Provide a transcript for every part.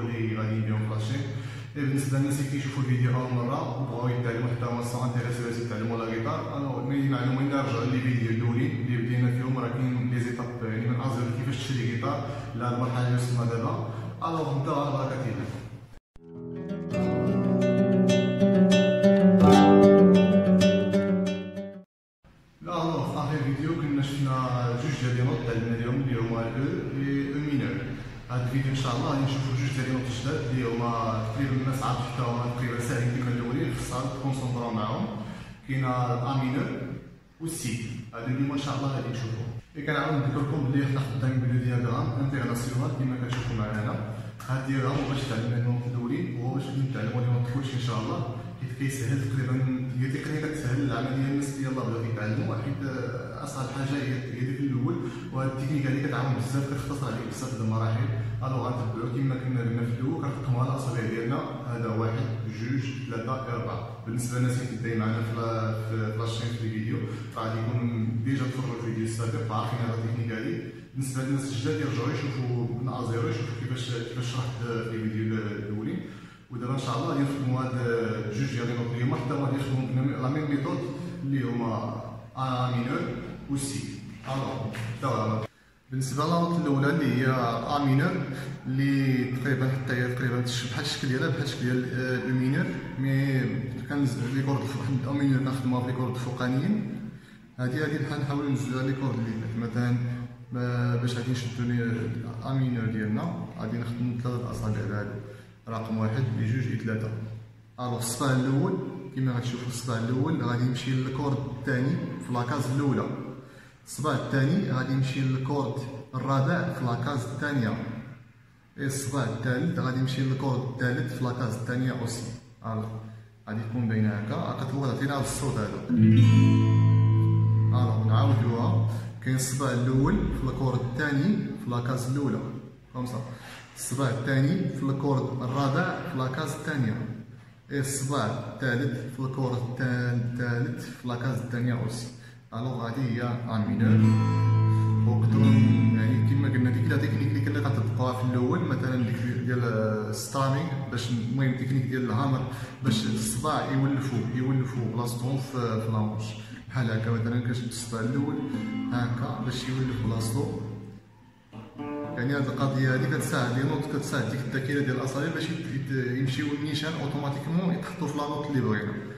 اللي غادي يبيعوا في la chaîne إيه، بالنسبة للناس اللي كيشوفوا الفيديو اول مره وبغاو يتعلموا حتى intéressés باش يتعلموا la guitare أنا ملي معلومة نرجعوا les vidéos الاولين اللي بدينا فيهم راه كاين les étapes يعني من à zéro كيفاش تشري غيتار للمرحله اللي وصلنا دابا. alors نبداو على بركه إن شاء الله غادي نشوفوا جوج ديال notes جداد اللي هما تقريبا الناس عارف حتى هما تقريبا ساهلين كيما الاولين خصها تكونسونطراو معاهم. كاينة A mineur و C هذا اليوم ان شاء الله غادي نشوفوا كنعاود نذكركم بلي حنا خدامين ب le diagramme international كما كتشوفوا معنا هاد ال diagramme باش تعلمنا ال notes الاولين وهو باش نتعلموا ال notes كلشي إن شاء الله. حيت كيسهل تقريبا هي تقنيه كتسهل العملية للناس اللي يلاه بداو كيتعلموا حيت اصعب حاجة هي ديك الأول وهاد التكنيك هذه كتعاون بزاف كتختصر عليك بزاف د المراحل alors غنتبعو كما كنا قلنا في الأول كنرقموا على الاصابع ديالنا هذا واحد جوج ثلاثة اربعه بالنسبة للناس اللي كداي معنا في la chaîne في الفيديو غادي يكون déjà تفرجوا في الفيديو السابق عارفين هذا التكنيك هذه بالنسبة للناس الجداد يرجعوا يشوفوا من à zéro يشوفوا كيفاش كيفاش شرحت في الفيديو الاولين ودابا ان شاء الله غادي نخدموا هاد جوج ديال اليوم حتى غادي نخدموا la même méthode اللي هما A mineur و C alors بالنسبة لل note الأولى اللي هي A mineur اللي تقريبا حتى هي تقريبا بحال الشكل ديالها بحال الشكل ديال mineur mi كنزل les cordes A mineur كنخدموها في cordes فوقانيين. هادي غادي بحال نحاولوا ننزلوها les cordes اللي مثلا باش غادي نشدو A ديالنا غادي نخدمو ثلاثة أصابع هادو. رقم واحد بجوج ثلاثة. alors الصباع الأول كيما غتشوفو الصباع الأول غادي يمشي لل corde الثاني في la case الأولى. الصباع الثاني غادي يمشي لل corde الرابع في la case الثانية الصباع الثالث غادي يمشي لل corde الثالث في la case الثانية aussi alors غادي تكون باينة هكا تعطينا هاد الصوت هذا alors نعاودوها كاين الصباع الأول في ال corde الثاني في la case الأولى comme ça الصباع الثاني في ال corde الرابع في la case الثانية الصباع الثالث في ال corde الثالث في la case الثانية aussi alors هادي هي A minor وقدروا يعني كيما قلنا ديك la technique اللي كنا كنطبقوها في الأول مثلا ديك ديال ال strumming باش المهم تكنيك ديال ال hammer باش الصباع يولفوا يولفوا بلاصتهم في la manche بحال هكا مثلا كتشد الصباع الأول هكا باش يولف بلاصتو. يعني هذه القضية هذه كتساعد les notes كتساعد ديك الذاكرة ديال الاصابع باش يمشيو النيشان automatiquement يتحطوا في la note اللي بغينا.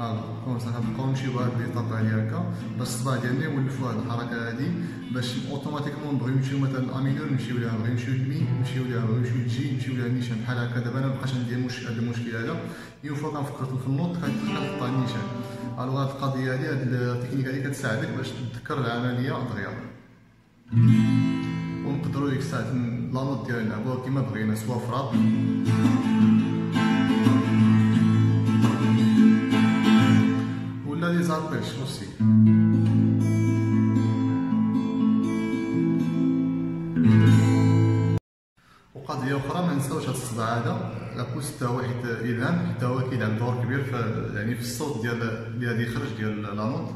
سا كنبقاو نمشيو بهاد l'étape هادي هكا باش الصباع ديالنا يولفوا هاد الحركة هادي باش automatiquement بغيو يمشيو مثلا A minor نمشيو ليها بغيو يمشيو ل mi نمشيو ليها بغيو يمشيو ل G نمشيو ليها النيشان بحال هكا دابا أنا مبقاش عندي هاد المشكل هذا. une fois كنفكر في ال note كنحط النيشان alors هاد القضية هادي هاد التكنيك هادي كتساعدك باش تذكر العملية دغيا ونقدروا ديك الساعة la note ديالنا كيما بغينا soit frappes ولا les arpèges aussi وقضية أخرى ما نساوش هاد الصداع هذا. la pouce حتى هو حيت الإبهام حتى هو كيلعب دور كبير في يعني في الصوت ديال اللي غادي يخرج ديال la note.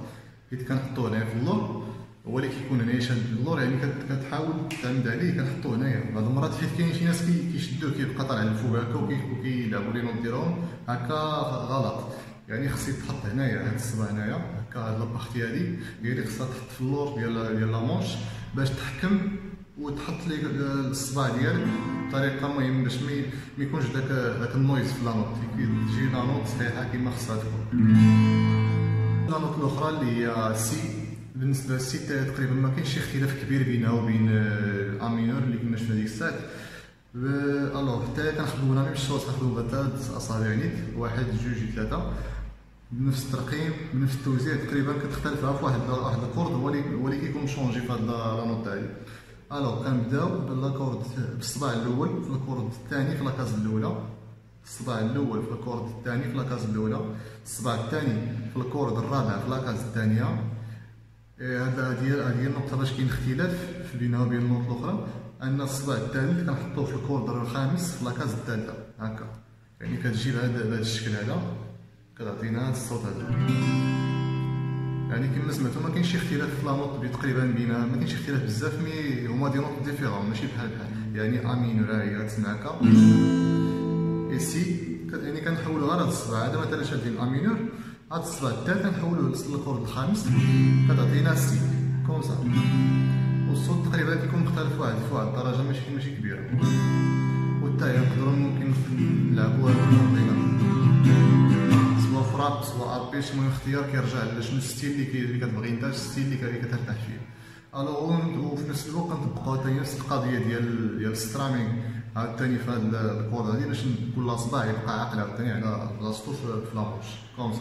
حيت كنحطوه هنا في اللور هو اللي كيكون هنايا شاد اللور. يعني كتحاول تعتمد عليه كنحطو هنايا. بعض المرات حيت كاين شي ناس كيشدوه كيبقى طالع الفوق هكا وكيلعبوا les notes ديالهم هكا غلط. يعني خص يتحط هنايا هاد الصبع هنايا هكا هاد la partie هادي هي اللي خصها تحط في اللور ديال ديال la manche باش تحكم وتحط لي الصباع ديالك بطريقة المهم باش ما يكونش داك داك ال noise في la note تجي la note صحيحة كيما خصها تكون. la note الأخرى اللي هي C بالنسبة لل C تقريبا ما كاينش شي اختلاف كبير بينها وبين ال A minor اللي كنا شفنا ديك الساعة alors حتى كنخدمو la même chose كنخدمو بثلاث أصابع نيت واحد جوج ثلاثة بنفس الترقيم بنفس التوزيع تقريبا كتختلف في واحد واحد ال corde هو اللي كيكون changé في هاد la note هادي alors كنبداو ب la corde بالصباع الأول في ال corde الثاني في la case الأولى. الصباع الأول في ال corde الثاني في la case الأولى. الصباع الثاني في ال corde الرابع في la case الثانية. إيه، هذا هذه هذه النقطة باش كاين اختلاف بينها وبين النقطة الأخرى. أن الصباع الثالث كنحطوه في ال corde الخامس في la case الثالثة. هكا. يعني كتجي بهذا الشكل هذا. كتعطينا هذا الصوت هذا. يعني كما سمعتوا ما كاينش شي اختلاف في la note تقريبا بينها ما كاينش اختلاف بزاف mais هما des notes différentes ماشي بحال بحال. يعني A minor ها هي غتسمع هكا اي سي يعني كنحولوا غير هاد الصبع هذا مثلا شادين A minor هاد الصبع الثالث كنحولوه لل corde الخامس. كتعطينا C comme ça والصوت تقريبا كيكون مختلف واحد في واحد الدرجه ماشي ماشي كبيرة. والتاي نقدروا ممكن نلعبوها soit frappes soit arpèges المهم الاختيار كيرجع لشنو ال style اللي كتبغي انت ال style اللي كترتاح فيه. alors وفي نفس الوقت كنطبقو حتى نفس القضية ديال ديال ال strumming. عاوتاني في هاد ال accord هادي باش كل صباع يبقى عاقل عاوتاني على بلاصتو في la manche comme ça.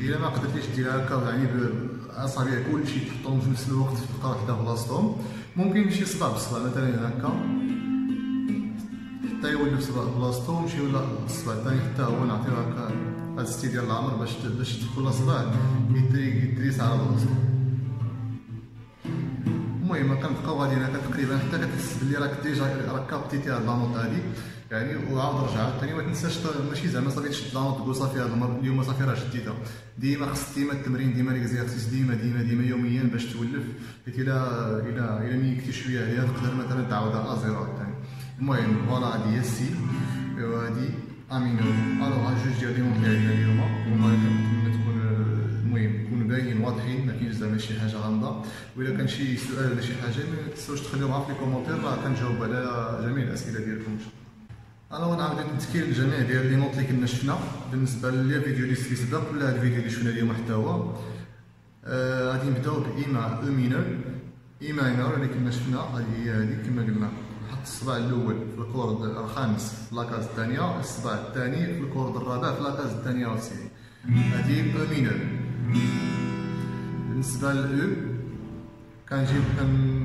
إلا ما قدرتيش ديرها هكا يعني باصابع كلشي تحطهم في نفس الوقت تبقى وحدة بلاصتهم ممكن شي صباع بصباع مثلا هكا. حتى يولي بصباع بلاصتو ونمشي ولا الصباع الثاني حتى هو نعطيو هكا هاد style ديال ال hammer باش باش كل صباع يدريس على بلاصتو المهم كنبقاو غاديين هكا تقريبا حتى كتحس بلي راك déjà راك كابتيتي هاد la note هادي. يعني وعاود رجع عاوتاني ما تنساش ماشي زعما صافي تشد la note تقول صافي هاد المره اليوم صافي راه شديتها ديما خص ديما التمرين ديما les exercices ديما ديما ديما يوميا باش تولف. حيت الا الا إلا ميكتي شوية عليها تقدر مثلا تعاودها à zéro عاوتاني المهم voilà هادي هي ال C ايوا هادي A minor alors جوج ديال لي مونتي علينا اليوم هما باينين واضحين ما كاينش زعما شي حاجة غامضه والا كان شي سؤال ولا شي حاجة ما تنساوش تخليوها في les commentaires راه كنجاوب على جميع الاسئله ديالكم أنا نعاود نتكيل الجميع ديال les notes اللي كنا شفنا بالنسبة les vidéos اللي سبق ولا هاد الفيديو اللي شفنا اليوم حتى هو غادي نبداو ب E minor اي ماينور اللي كنا شفنا هذه هي هذه كما قلنا نحط الصباع الأول في الكورد الخامس في لاكاز الثانية الصباع الثاني في الكورد الرابع في لاكاز الثانية والسيري هذه مينور بالنسبة للو كنجيب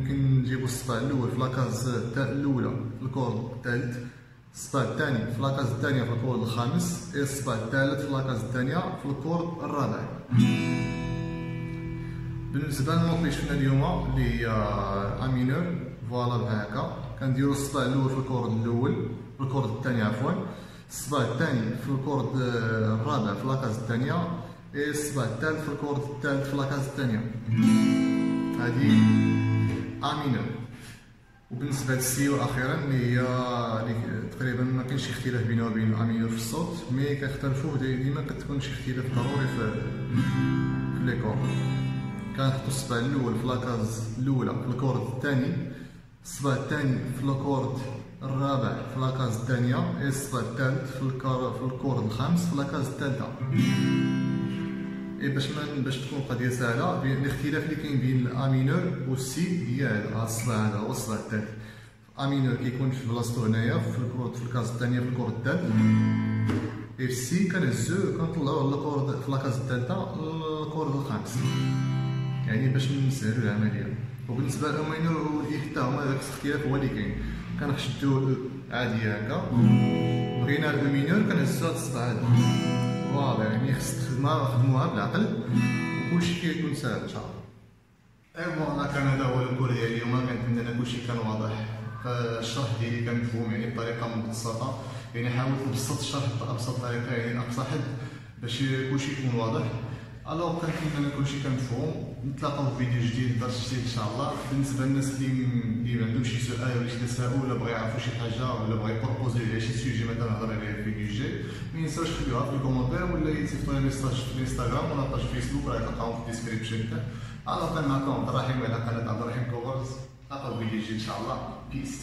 كنجيبو الصباع الأول في لاكاز الأولى في الكورد الثالث الصباع الثاني في لاكاز الثانية في الكورد الخامس اي الصباع الثالث في لاكاز الثانية في الكورد الرابع. بالنسبة لل note اللي شفنا اليوم اللي هي A minor voilà بحال هكا كنديرو الصباع الأول في ال corde الأول في ال corde الثاني عفوا. الصباع الثاني في ال corde الرابع في la case الثانية. et الصباع الثالث في ال corde الثالث في la case الثانية. هذه A minor وبالنسبة لل C وأخيرا اللي هي تقريبا ما كاينش اختلاف بينه وبين A minor في الصوت mais كيختلفوا ديما كتكون شي اختلاف ضروري في في corde كنحطو الصباع الأول في la case الأولى في ال corde الثاني. الصباع الثاني في ال corde الرابع في la case الثانية الصباع الثالث في ال corde الخامس في la case الثالثه باش ما باش تكون القضية سهله الاختلاف اللي كاين بين ال A minor وال C هي هذا الصباع هذا هو الصباع الثالث A minor كيكون في بلاصتو هنايا في ال corde في ال case الثانية في ال corde الثالث اي في السي كنهزو كنطلعوه لل corde في la case الثالثه لل corde الخامس يعني باش نسهلو العملية وبالنسبة لل A minor وال E حتى هما داك الاختلاف هو اللي كاين. كنشدو عادي هكا. بغينا ال A minor كنهزو هاد الصباع هذا voilà يعني خص تخدمها خدموها بالعقل. وكلشي كيكون ساهل إن شاء الله. ايوا أنا كان هذا هو ال cours ديالي. اليوم كنتمنى ان كلشي كان واضح. الشرح ديالي كان مفهوم يعني بطريقة مبسطة. يعني حاولت نبسط الشرح بأبسط طريقة يعني أقصى حد باش كلشي يكون واضح. alors كنتمنى ان كلشي كان مفهوم نتلاقاو في فيديو جديد درس جديد ان شاء الله بالنسبة للناس اللي اللي عندهم شي سؤال ولا شي تساؤل ولا بغا يعرفوا شي حاجة ولا بغا ي proposer لي شي sujet مثلا نهضر عليه في الفيديو الجاي ما ينساوش خليوها في ال commentaire ولا يصيفطوا لي message في الانستغرام ولا page فيسبوك راه تلقاهم في ال description alors كان معكم عبد الرحيم على قناه عبد الرحيم Covers نتلاقاو في فيديو جديد ان شاء الله peace